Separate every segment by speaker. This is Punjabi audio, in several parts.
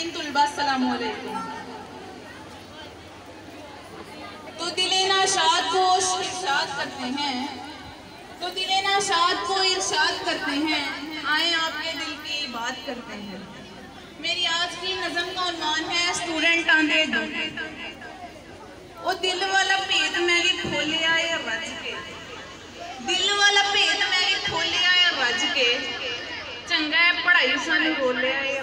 Speaker 1: तीन तुलबा सलाम तो दिले नाशाद को इर्शाद करते हैं। तो दिले नाशाद को इर्शाद करते हैं। आए आपके दिल की बात करते हैं। मेरी आज की नज़म का अनुमान है स्टूडेंट आंदे वो दिल वाला भेद मैं भी खोले आए रज के? दिल वाला भेद मैं भी खोले आए रज के? चंगा है, पढ़ाई सानू रोले आए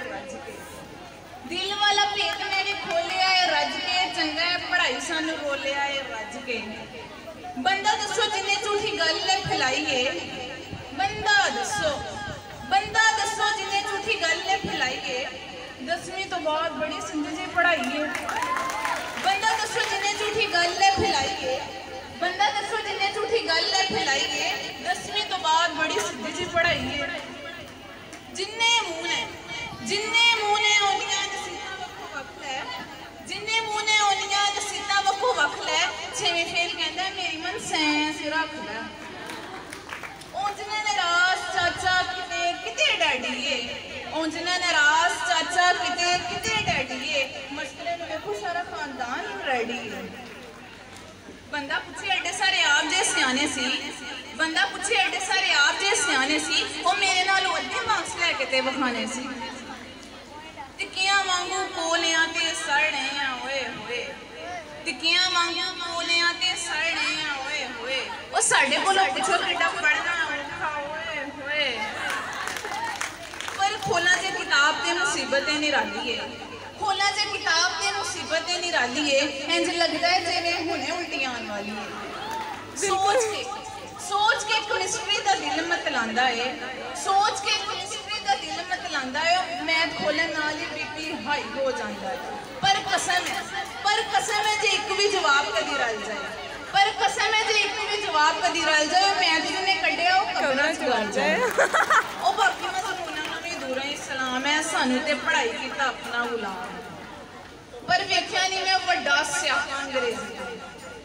Speaker 1: ਦਿਲ ਵਾਲਾ ਭੇਦ ਮੈਂ ਖੋਲਿਆ ਏ, ਰੱਜ ਕੇ ਚੰਗਾ ਹੈ ਪੜ੍ਹਾਈ ਸਾਨੂੰ ਬੋਲਿਆ ਏ, ਰੱਜ ਕੇ। ਬੰਦਾ ਦੱਸੋ ਜਿੰਨੇ ਝੂਠੀ ਗੱਲ ਲੈ ਫੈਲਾਈਏ ਬੰਦਾ ਦੱਸੋ। ਬੰਦਾ ਦੱਸੋ ਜਿੰਨੇ ਝੂਠੀ ਗੱਲ ਲੈ ਫੈਲਾਈਏ ਦਸਵੀਂ ਤੋਂ ਬਾਅਦ ਬੜੀ ਸਿੰਧੀ ਜੀ ਪੜ੍ਹਾਈਏ ਬੰਦਾ ਦੱਸੋ ਜਿੰਨੇ ਝੂਠੀ ਗੱਲ ਲੈ ਫੈਲਾਈਏ ਬੰਦਾ ਦੱਸੋ ਜਿੰਨੇ ਝੂਠੀ ਗੱਲ ਲੈ ਫੈਲਾਈਏ ਦਸਵੀਂ ਤੋਂ ਬਾਅਦ ਬੜੀ ਸਿੱਧੀ ਜੀ ਪੜਾਈਏ ਜਿੰਨੇ ਮੂੰਹ ਨੇ ਜਿੰਨੇ ਮੂੰਹ ਨੇ ਉਹਨੀਆਂ ਨਸੀਤਾਂ ਵੱਖੋ ਵੱਖ ਲੈ ਜਿੰਨੇ ਮੂੰਹ ਨੇ ਉਹਨੀਆਂ ਨਸੀਤਾਂ ਵੱਖੋ ਵੱਖ ਲੈ ਛੇਵੇਂ ਫੇਲ ਕਹਿੰਦਾ ਮੇਰੀ ਮਨ ਸੈਂਸ ਰੱਖ ਉਂਝਨੇ ਨਰਾਸ ਚਾਚਾ ਕਿਤੇ ਕਿਤੇ ਡੈਡੀਏ। ਉਂਝਨੇ ਨਰਾਸ ਚਾਚਾ ਕਿਤੇ ਕਿਤੇ ਡੈਡੀਏ। ਮਸਲੇ ਨੂੰ ਵੇਖੋ, ਸਾਰਾ ਖਾਨਦਾਨ ਰੈਡੀ ਹੈ। ਬੰਦਾ ਪੁੱਛੇ, ਐਡੇ ਸਾਰੇ ਆਪ ਜੇ ਸਿਆਣੇ ਸੀ। ਬੰਦਾ ਪੁੱਛੇ, ਐਡੇ ਸਾਰੇ ਆਪ ਜੇ ਸਿਆਣੇ ਸੀ। ਉਹ ਮੇਰੇ ਨਾਲ ਅੱਧੇ ਮਾਰਕਸ ਲੈ ਕੇ ਤੇ ਵਿਖਾਣੇ ਸੀ। ਟਿੱਕੀਆਂ ਵਾਂਗੂ ਕੋਲਿਆਂ ਤੇ ਸੜਨੇ ਆ, ਓਏ ਹੋਏ। ਟਿੱਕੀਆਂ ਵਾਂਗੂ ਕੋਲਿਆਂ ਤੇ ਸੜਨੇ ਉਹ ਸਾਡੇ ਕੋਲੋਂ ਪੁੱਛੋ ਕਿੱਡਾ ਪੜਨਾ ਓਏ ਪਰ ਖੋਲਾਂ ਜੇ ਕਿਤਾਬ ਤੇ ਮੁਸੀਬਤ ਨਹੀਂ ਰਾਲੀ ਏ। ਖੋਲਾਂ ਜੇ ਕਿਤਾਬ ਤੇ ਮੁਸੀਬਤ ਨਹੀਂ ਰਾਲੀ ਏ ਇੰਜ ਲੱਗਦਾ ਹੈ ਜਿਵੇਂ ਹੁਣੇ ਉਲਟੀਆਂ ਆਉਣ ਵਾਲੀ ਏ। ਸੋਚ ਕੇ ਸੋਚ ਕੇ ਕੈਮਿਸਟਰੀ ਦਾ ਦਿਲ ਮਤਲਾਂਦਾ ਏ। ਸੋਚ ਕੇ ਕੈਮਿਸਟਰੀ ਦਾ ਦਿਲ ਮਤਲਾਂਦਾ ਏ ਮੈਥ ਖੋਲਣ ਨਾਲ ਹੀ ਬੀਪੀ ਹਾਈ ਹੋ ਜਾਂਦਾ ਏ। ਪਰ ਕਸਮ ਹੈ ਪਰ ਕਸਮ ਹੈ ਜੇ ਇੱਕ ਵੀ ਜਵਾਬ ਕਦੀ ਰਲ ਜਾਏ। ਪਰ ਕਸਮ ਹੈ ਜੇ ਇੱਕ ਵੀ ਜਵਾਬ ਕਦੀ ਰਲ ਜਾਏ ਮੈਥ ਜਿਹਨੇ ਕੱਢਿਆ ਉਹ ਕਬਰਾਂ 'ਚ ਜਾਏ ਉਹ ਬਾਕੀ ਮੈਂ ਤੁਹਾਨੂੰ ਉਹਨਾਂ ਨੂੰ ਵੀ ਦੂਰੋਂ ਹੀ ਸਲਾਮ ਹੈ ਸਾਨੂੰ ਤੇ ਪੜ੍ਹਾਈ ਕੀਤਾ ਆਪਣਾ ਗੁਲਾਮ। ਪਰ ਵੇਖਿਆ ਨਹੀਂ ਮੈਂ ਵੱਡਾ ਸਿਆਪਾ ਅੰਗਰੇਜ਼ੀ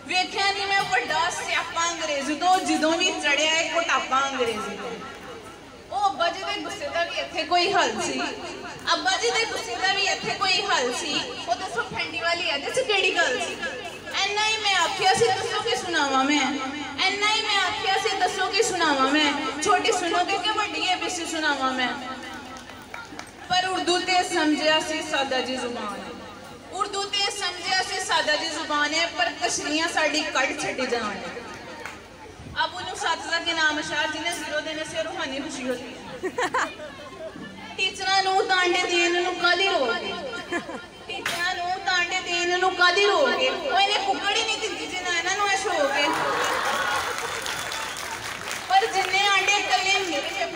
Speaker 1: ਵੇਖਿਆ ਨਹੀਂ ਮੈਂ ਵੱਡਾ ਸਿਆਪਾ ਅੰਗਰੇਜ਼ੀ ਤੋਂ ਜਦੋਂ ਵੀ ਚੜਿਆ ਹੈ ਕੋਟਾਪਾ ਅੰਗਰੇਜ਼ੀ ਤੋਂ। ਉਹ ਅੱਬਾ ਜੀ ਦੇ ਗੁੱਸੇ ਦਾ ਵੀ ਇੱਥੇ ਕੋਈ ਹੱਲ ਸੀ। ਅੱਬਾ ਜੀ ਦੇ ਗੁੱਸੇ ਦਾ ਵੀ ਇੱਥੇ ਕੋਈ ਹੱਲ ਸੀ। ਉਹ ਦੱਸੋ ਫੈਂਡੀ ਵਾਲੀ ਇਹਦੇ 'ਚ ਕਿਹੜੀ ਗੱਲ ਸੀ? ਐਨਾ ਹੀ ਮੈਂ ਆਖਿਆ ਸੀ ਦੱਸੋ ਕਿ ਸੁਣਾਵਾਂ ਮੈਂ। ਇੰਨਾ ਹੀ ਮੈਂ ਆਖਿਆ ਸੀ, ਦੱਸੋ ਕੀ ਸੁਣਾਵਾਂ ਮੈਂ? ਛੋਟੀ ਸੁਣੋਗੇ ਕਿ ਵੱਡੀ ਹੈ ਬਿਸੀ ਸੁਣਾਵਾਂ ਮੈਂ? ਪਰ ਉਰਦੂ ਤੇ ਸਮਝਿਆ ਸੀ ਸਾਦਾ ਜੀ ਜ਼ੁਬਾਨ। ਉਰਦੂ ਤੇ ਸਮਝਿਆ ਸੀ ਸਾਦਾ ਜੀ ਜ਼ੁਬਾਨ ਹੈ, ਪਰ ਤਸ਼ਰੀਹਾਂ ਸਾਡੀ ਕੱਢ ਛੱਡੀ ਜਾਣ। ਅਬ ਉਹਨੂੰ ਸਾਤਰਾ ਦੇ ਨਾਮ ਅਸ਼ਾਰ ਜਿਹਨੇ ਜ਼ੀਰੋ ਦੇਣੇ ਸੇ ਰੂਹਾਨੀ ਖੁਸ਼ੀ ਹੁੰਦੀ ਟੀਚਰਾਂ ਨੂੰ ਤਾਂਡੇ ਦੇਣ ਨੂੰ ਕਾਦੀ ਰੋਗੇ ਟੀਚਰਾਂ ਨੂੰ ਤਾਂਡੇ ਦੇਣ ਨੂੰ ਕਾਦੀ ਰੋਗੇ ਉਹ ਇਹਨੇ ਨਹੀਂ ਦਿੱਤੀ।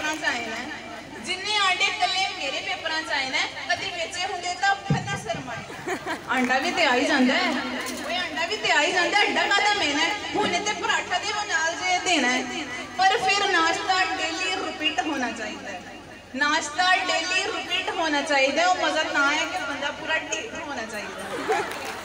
Speaker 1: ਪੇਪਰਾਂ 'ਚ ਆਏ ਨੇ। ਜਿੰਨੇ ਆਂਡੇ ਕੱਲੇ ਮੇਰੇ ਪੇਪਰਾਂ 'ਚ ਆਏ ਨੇ, ਕਦੀ ਵੇਚੇ ਹੁੰਦੇ ਤਾਂ ਫਨਾ ਸਰਮਾਏ ਆਂਡਾ ਵੀ ਤੇ ਆ ਹੀ ਜਾਂਦਾ ਹੈ। ਓਏ, ਆਂਡਾ ਵੀ ਤੇ ਆ ਹੀ ਜਾਂਦਾ ਅੱਡਾ ਕਾਦਾ ਮੈਨਾ ਹੁਣੇ ਤੇ ਪਰਾਠਾ ਦੇ ਨਾਲ ਜੇ ਦੇਣਾ ਹੈ। ਪਰ ਫਿਰ ਨਾਸ਼ਤਾ ਡੇਲੀ ਰਿਪੀਟ ਹੋਣਾ ਚਾਹੀਦਾ ਹੈ। ਨਾਸ਼ਤਾ ਡੇਲੀ ਰਿਪੀਟ ਹੋਣਾ ਚਾਹੀਦਾ ਹੈ। ਉਹ ਮਜ਼ਾ ਤਾਂ ਹੈ ਕਿ ਬੰਦਾ ਪੂਰਾ ਢੀਠ ਹੋਣਾ ਚਾਹੀਦਾ ਹੈ।